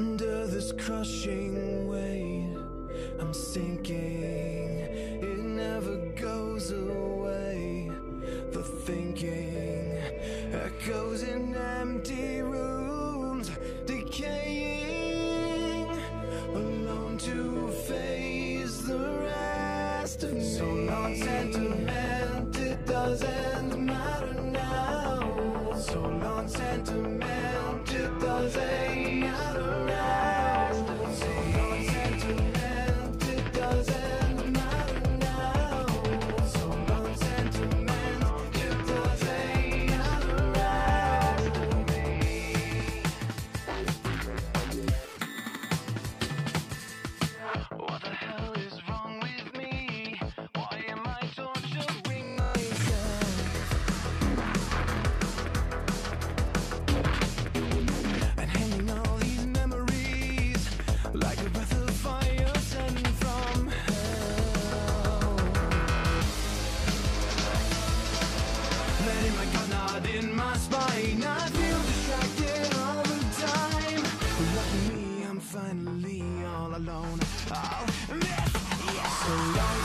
Under this crushing weight, I'm sinking. It never goes away. The thinking echoes in empty rooms, decaying. Alone to face the rest of me. So long sentiment, it doesn't matter now. So long sentiment. alone. All so long.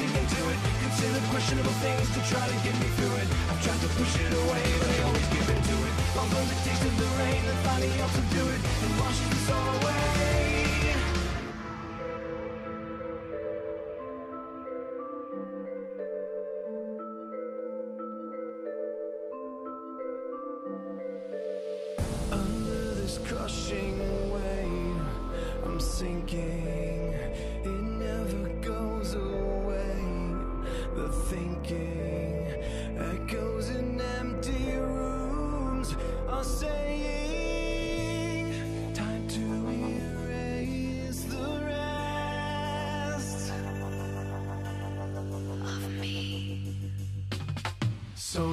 anything into it. Consider questionable things to try to get me through it. I've tried to push it away, but I always give in to it. Although the taste of the rain that finally helps to do it. And washes us all away. Crushing weight I'm sinking. It never goes away the thinking echoes in empty rooms. Are saying time to erase the rest of me. So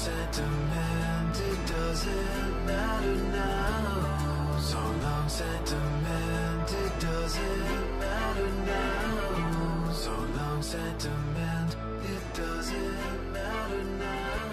sunset demand, it doesn't matter now. So long sentiment, it doesn't matter now. So long sentiment, it doesn't matter now.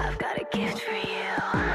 I've got a gift for you.